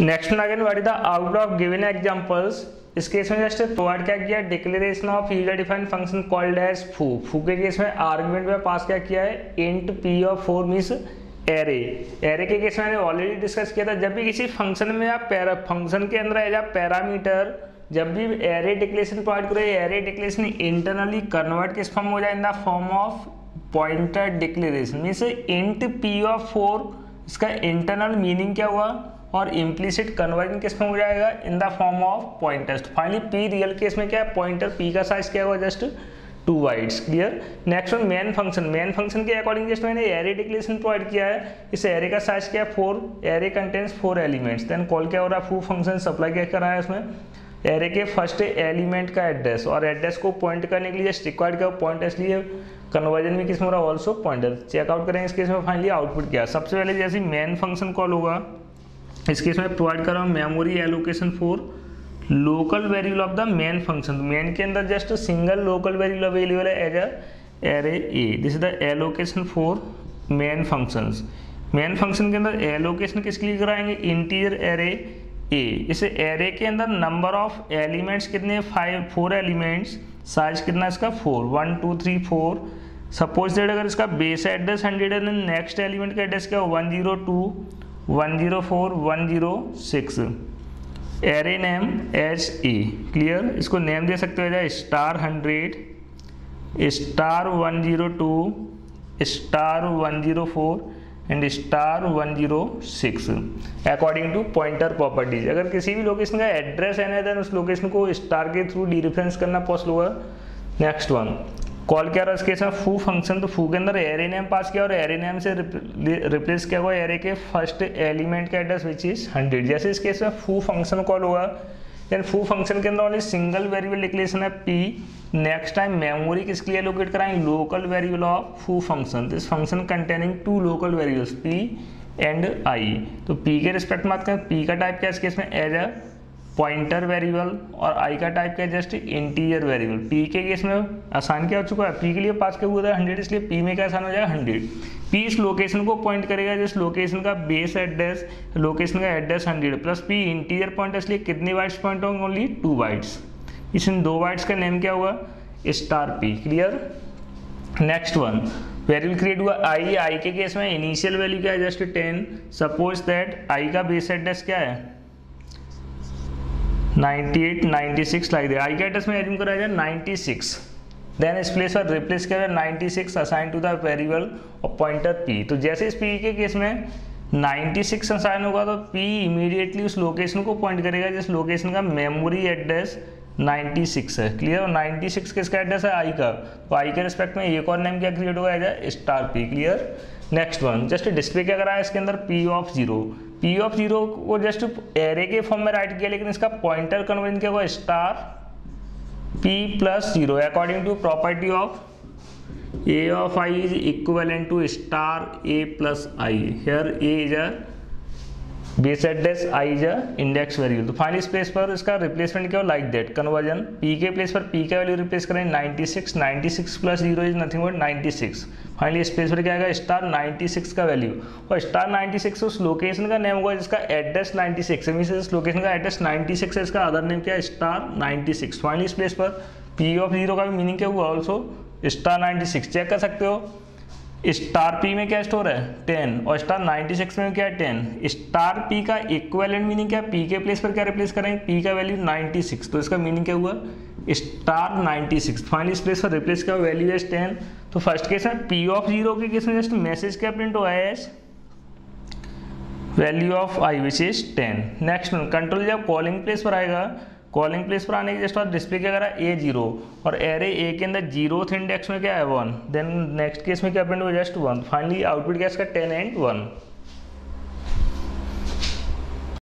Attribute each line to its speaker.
Speaker 1: Next one again what is the out of given examples इस case में just provide क्या किया? Declaration of user defined function called as foo foo के case में argument में pass क्या किया है? Int p of four means array array के केस में मैंने ऑलरेडी डिस्कस किया था, जब भी किसी फ़ंक्शन में आप पैरा फ़ंक्शन के अंदर एज पैरामीटर जब भी एरे डिक्लेरेशन प्रोवाइड करो एरे डिक्लेरेशन इंटरनली कन्वर्ट किस फॉर्म हो जाए? In the form of pointer declaration means int p of four इसका इंटरनल मीनिंग क्या हुआ? और इम्प्लीसिट कन्वर्जन किसमें हो जाएगा in the form of pointers finally p real case में क्या है? पॉइंटर पी का साइज़ क्या होगा? Just to wides clear next one main function main function के अकॉर्डिंग जस्ट मैंने एरे डिक्लेरेशन प्रोवाइड किया है। इस एरे का साइज़ क्या है? Four array contents four elements then call क्या हो रहा है? फू फ़ंक्शन सप्लाई क्या कर रहा है उसमें? एरे के फ़र्स्ट एलिमेंट का एड्रेस और एड्रेस को पॉइंट करने के लिए जस्ट रिक्वायर्ड क्या पॉइंट इसलिए कन्वर्जन भी किसमें हो रहा है? ऑल्सो पॉइंटर चेकआउट करेंगे इस केस में फाइनली आउटपुट क्या सबसे पहले जैसे मेन फ़ंक्शन कॉल होगा इस केस में प्रोवाइड कर रहा हूँ memory allocation for local variable of the main function main के अंदर just single local variable available है as a array A this is the allocation for main functions main function के अंदर एलोकेशन किसके लिए कराएँगे इंटीरियर एरे ए इस array के अंदर नंबर ऑफ़ एलिमेंट्स कितने फाइव फोर एलिमेंट्स साइज़ कितना इसका? Four one two three four suppose that अगर इसका बेस एड्रेस हंड्रेड है नेक्स्ट एलिमेंट का एड्रेस क्या? One zero two one zero four one zero six. Array name H E. Clear? इसको name दे सकते हो जाए? Star hundred, star one zero two, star one zero four and star one zero six. According to pointer properties अगर किसी भी location का address है ना देन उस लोकेशन को स्टार के थ्रू डी रेफरेंस करना पॉसिबल होगा नेक्स्ट वन कॉल किया रहा इस केस में फू फ़ंक्शन तो फू के अंदर एरे नेम पास किया और एरे नेम से रिप्लेस किया हुआ एरे के फ़र्स्ट एलिमेंट का एड्रेस विच इज़ हंड्रेड जैसे इस केस में फू फ़ंक्शन कॉल हुआ देन फू फ़ंक्शन के अंदर ओनली सिंगल वेरिएबल डिक्लेरेशन है पी नेक्स्ट टाइम मेमोरी किसके लिए लोकेट कराएँगे local variable of foo function this function containing two local variables p and i तो पी के रिस्पेक्ट में बात करें पी का टाइप क्या इस केस में? एज अ पॉइंटर वेरिएबल और आई का टाइप क्या जस्ट इंटीरियर वेरिएबल पी के केस में आसान क्या हो चुका है? पी के लिए पास क्या हुआ था हंड्रेड इसलिए पी में क्या आसान हो जाएगा? हंड्रेड पी इस लोकेशन को पॉइंट करेगा, जिस लोकेशन का बेस एड्रेस लोकेशन का address hundred plus p integer point इसलिए कितनी वाइट्स पॉइंट होंगे? ओनली टू वाइट्स इस इन दो वाइट्स का नेम क्या हुआ? Star p clear next one variable create हुआ आई आई के केस में इनिशियल वैल्यू क्या है? Just ten suppose that i का बेस एड्रेस क्या है? 98 96 लाइक दे आई का एड्रेस में एज्यूम करा जाए 96 देन इस प्लेस पर रिप्लेस जाए 96 असाइन टू द वेरिएबल और पॉइंटर पी तो जैसे इस पी के केस में 96 असाइन होगा तो पी इमीडिएटली उस लोकेशन को पॉइंट करेगा, जिस लोकेशन का मेमोरी एड्रेस 96 है. क्लियर और 96 किसका एड्रेस है? आई का. तो आई के रिस्पेक्ट में एक और नेम क्या क्रिएट होगा? Star p clear next one just display क्या करा है इसके अंदर? P of zero p of zero को जस्ट एरे के फॉर्म में राइट किया, लेकिन इसका पॉइंटर कन्वर्जन क्या हुआ star p plus zero according to property of A of i is equal to star A plus i here A is a base address i is index value तो final place पर इसका replacement क्या हो? Like that conversion P के place पर P का value replace करें? 96 96 plus zero is nothing but 96 finally इस प्लेस पर क्या आएगा? स्टार 96 का वैल्यू और स्टार 96 उस लोकेशन का नेम होगा जिसका एड्रेस 96 है मीन इस लोकेशन का एड्रेस 96 है, इसका अदर नेम क्या है? स्टार 96 फाइनली इस प्लेस पर पी ऑफ़ ज़ीरो का भी मीनिंग क्या हुआ? ऑल्सो स्टार 96 चेक कर सकते हो. स्टार पी में क्या स्टोर है? टेन और स्टार 96 में क्या है? टेन स्टार पी का इक्वेलेंट मीनिंग क्या पी के प्लेस पर क्या रिप्लेस करेंगे पी का वैल्यू 96 तो इसका मीनिंग क्या हुआ? स्टार 96 फाइनली इस प्लेस पर रिप्लेस का वैल्यू है टेन तो फ़र्स्ट केस है पी ऑफ़ ज़ीरो के केस में जस्ट मैसेज क्या प्रिंट हुआ है? Value of i which is ten next control जब कॉलिंग प्लेस पर आएगा कॉलिंग प्लेस पर आने के जस्ट बाद डिस्प्ले क्या करा ए ज़ीरो और एरे ए के अंदर ज़ीरो इंडेक्स में क्या है वन देन नेक्स्ट केस में क्या प्रिंट हुआ जस्ट वन फाइनली आउटपुट क्या इसका टेन एंड वन